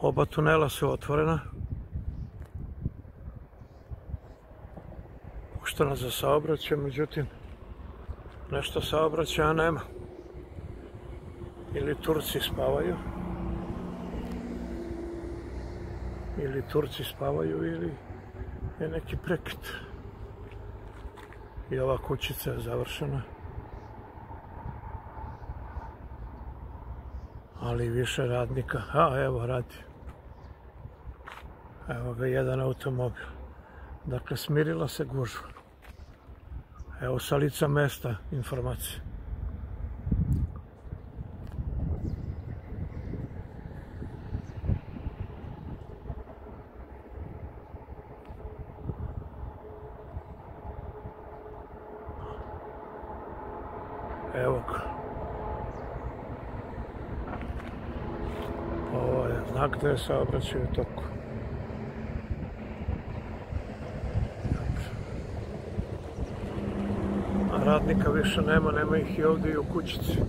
Oba tunela su otvorena. Puštena za saobraćaj, međutim, nešto saobraćaja nema. Ili Turci spavaju, ili Turci spavaju, ili je neki prekid. I ova kućica je završena. Ali više radnika. A, evo, radi. Evo ga jedan automobil. Dakle, smirila se gužva. Evo sa lica mesta informacije. Evo ga. Ovo je znak da je saobraćaj u toku. A radnika više nema, nema ih i ovdje i u kućici.